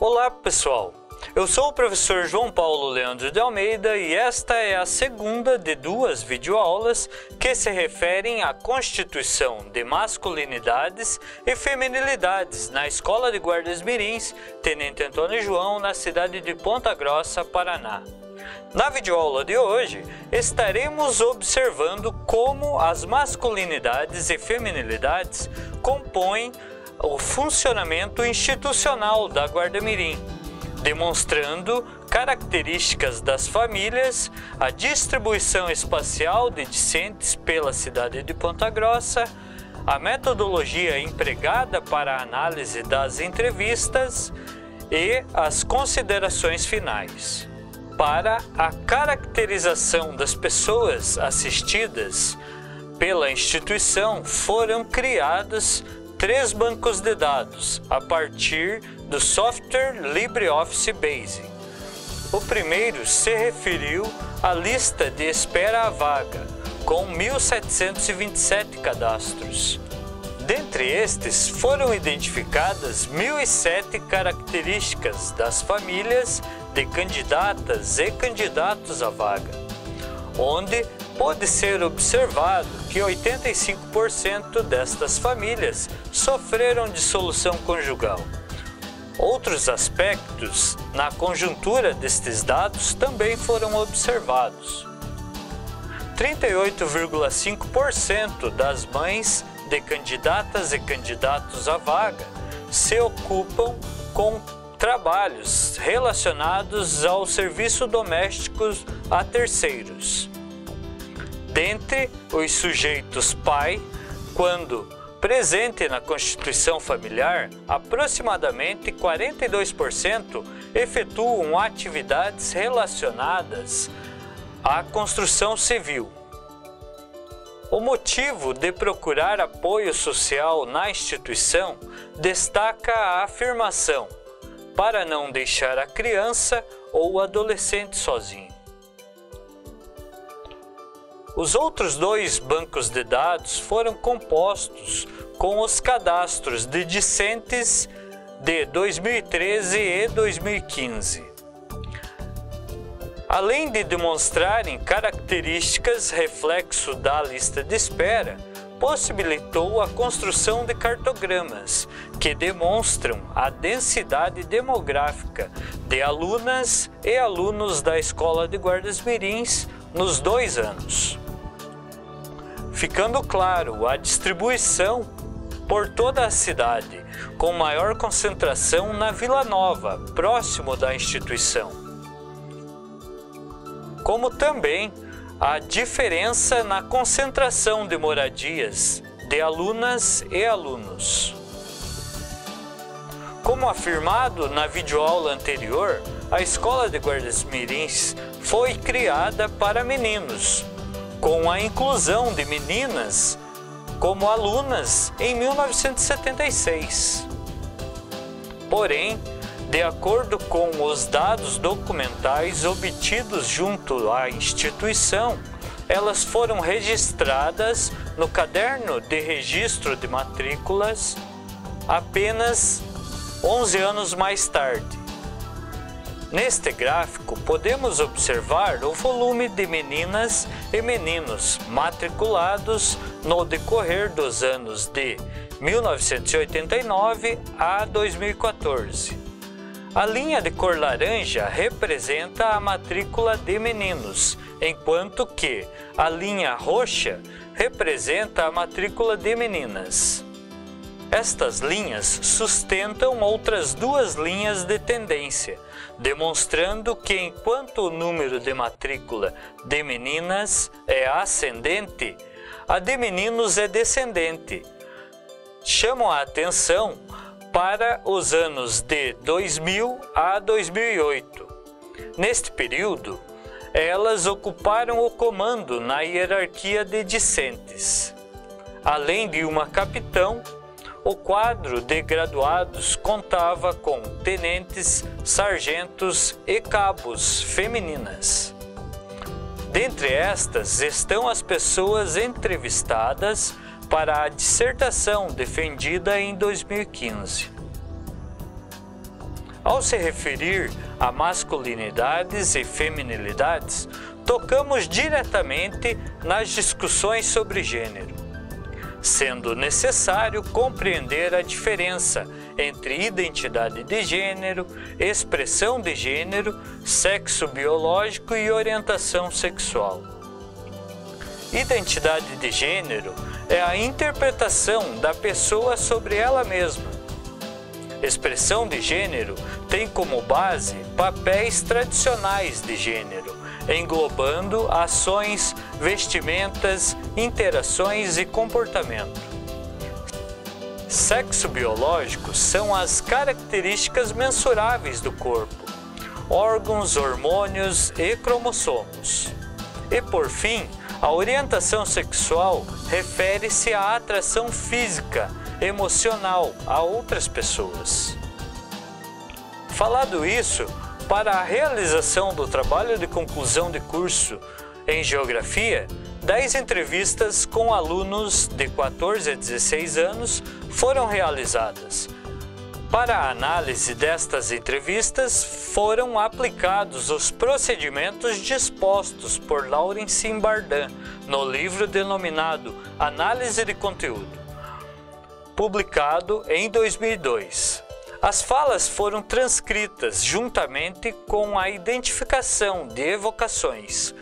Olá pessoal, eu sou o professor João Paulo Leandro de Almeida e esta é a segunda de duas videoaulas que se referem à constituição de masculinidades e feminilidades na Escola de Guardas Mirins Tenente Antônio João, na cidade de Ponta Grossa, Paraná. Na videoaula de hoje, estaremos observando como as masculinidades e feminilidades compõem o funcionamento institucional da Guarda Mirim, demonstrando características das famílias, a distribuição espacial de discentes pela cidade de Ponta Grossa, a metodologia empregada para a análise das entrevistas e as considerações finais. Para a caracterização das pessoas assistidas pela instituição foram criados três bancos de dados a partir do software LibreOffice Base. O primeiro se referiu à lista de espera à vaga, com 1.727 cadastros. Dentre estes, foram identificadas 1.007 características das famílias de candidatas e candidatos à vaga, onde pode ser observado que 85% destas famílias sofreram dissolução conjugal. Outros aspectos na conjuntura destes dados também foram observados. 38,5% das mães de candidatas e candidatos à vaga se ocupam com trabalhos relacionados ao serviço doméstico a terceiros. Dentre os sujeitos pai, quando presente na constituição familiar, aproximadamente 42% efetuam atividades relacionadas à construção civil o motivo de procurar apoio social na instituição destaca a afirmação para não deixar a criança ou o adolescente sozinho. Os outros dois bancos de dados foram compostos com os cadastros de discentes de 2013 e 2015 além de demonstrarem características reflexo da lista de espera, possibilitou a construção de cartogramas que demonstram a densidade demográfica de alunas e alunos da Escola de Guardas Mirins nos dois anos. Ficando claro a distribuição por toda a cidade, com maior concentração na Vila Nova, próximo da instituição como também a diferença na concentração de moradias de alunas e alunos. Como afirmado na videoaula anterior, a Escola de Guardas Mirins foi criada para meninos, com a inclusão de meninas como alunas em 1976. Porém, de acordo com os dados documentais obtidos junto à instituição, elas foram registradas no caderno de registro de matrículas apenas 11 anos mais tarde. Neste gráfico, podemos observar o volume de meninas e meninos matriculados no decorrer dos anos de 1989 a 2014. A linha de cor laranja representa a matrícula de meninos, enquanto que a linha roxa representa a matrícula de meninas. Estas linhas sustentam outras duas linhas de tendência, demonstrando que enquanto o número de matrícula de meninas é ascendente, a de meninos é descendente. Chamam a atenção para os anos de 2000 a 2008. Neste período, elas ocuparam o comando na hierarquia de discentes. Além de uma capitão, o quadro de graduados contava com tenentes, sargentos e cabos femininas. Dentre estas estão as pessoas entrevistadas para a dissertação defendida em 2015. Ao se referir a masculinidades e feminilidades, tocamos diretamente nas discussões sobre gênero, sendo necessário compreender a diferença entre identidade de gênero, expressão de gênero, sexo biológico e orientação sexual. Identidade de gênero é a interpretação da pessoa sobre ela mesma. Expressão de gênero tem como base papéis tradicionais de gênero, englobando ações, vestimentas, interações e comportamento. Sexo biológico são as características mensuráveis do corpo, órgãos, hormônios e cromossomos. E por fim, a orientação sexual refere-se à atração física, emocional a outras pessoas. Falado isso, para a realização do trabalho de conclusão de curso em Geografia, 10 entrevistas com alunos de 14 a 16 anos foram realizadas para a análise destas entrevistas, foram aplicados os procedimentos dispostos por Laurence Bardan no livro denominado Análise de Conteúdo, publicado em 2002. As falas foram transcritas juntamente com a identificação de evocações,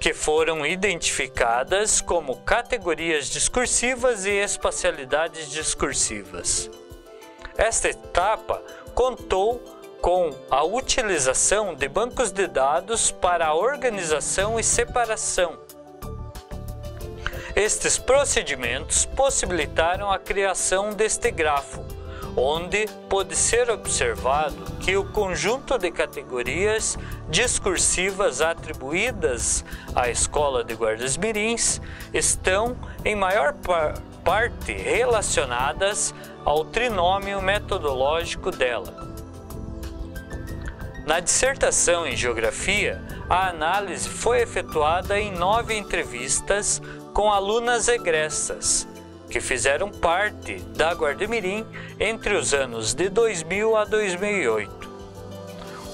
que foram identificadas como categorias discursivas e espacialidades discursivas. Esta etapa contou com a utilização de bancos de dados para a organização e separação. Estes procedimentos possibilitaram a criação deste grafo, onde pode ser observado que o conjunto de categorias discursivas atribuídas à Escola de Guardas Mirins estão, em maior par parte, relacionadas ao trinômio metodológico dela. Na dissertação em Geografia, a análise foi efetuada em nove entrevistas com alunas egressas, que fizeram parte da Guarda-Mirim entre os anos de 2000 a 2008.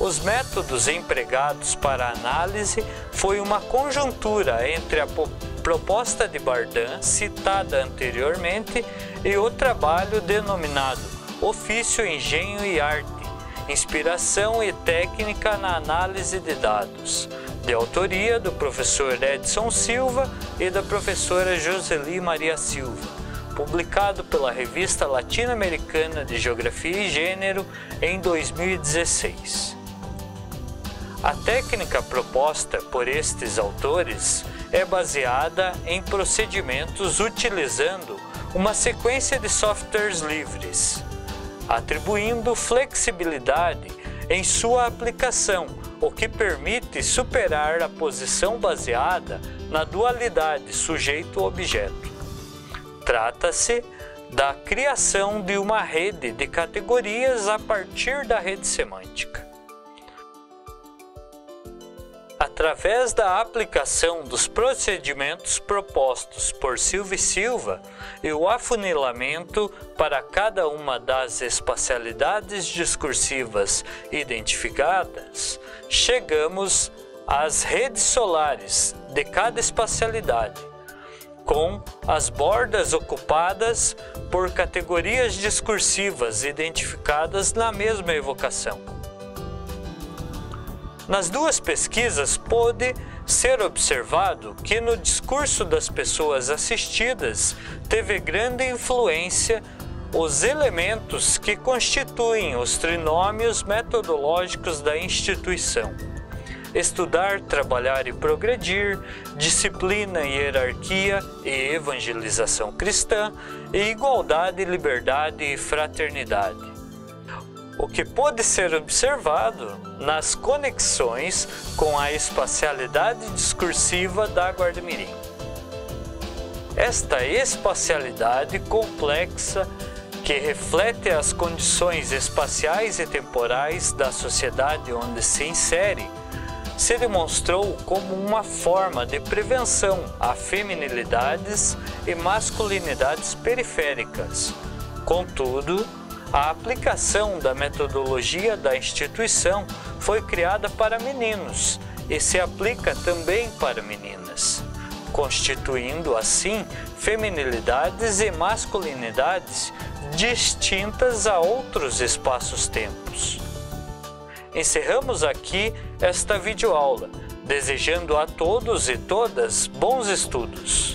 Os métodos empregados para análise foi uma conjuntura entre a proposta de Bardan, citada anteriormente, e o trabalho denominado Ofício, Engenho e Arte, Inspiração e Técnica na Análise de Dados, de autoria do professor Edson Silva e da professora Joseli Maria Silva, publicado pela Revista Latino-Americana de Geografia e Gênero em 2016. A técnica proposta por estes autores é baseada em procedimentos utilizando uma sequência de softwares livres, atribuindo flexibilidade em sua aplicação, o que permite superar a posição baseada na dualidade sujeito-objeto. Trata-se da criação de uma rede de categorias a partir da rede semântica. Através da aplicação dos procedimentos propostos por Silva e Silva e o afunilamento para cada uma das espacialidades discursivas identificadas, chegamos às redes solares de cada espacialidade, com as bordas ocupadas por categorias discursivas identificadas na mesma evocação. Nas duas pesquisas, pôde ser observado que no discurso das pessoas assistidas teve grande influência os elementos que constituem os trinômios metodológicos da instituição. Estudar, trabalhar e progredir, disciplina e hierarquia e evangelização cristã, e igualdade, liberdade e fraternidade o que pode ser observado nas conexões com a espacialidade discursiva da Guarda-Mirim. Esta espacialidade complexa que reflete as condições espaciais e temporais da sociedade onde se insere, se demonstrou como uma forma de prevenção a feminilidades e masculinidades periféricas. Contudo, A aplicação da metodologia da instituição foi criada para meninos e se aplica também para meninas, constituindo assim feminilidades e masculinidades distintas a outros espaços-tempos. Encerramos aqui esta videoaula, desejando a todos e todas bons estudos.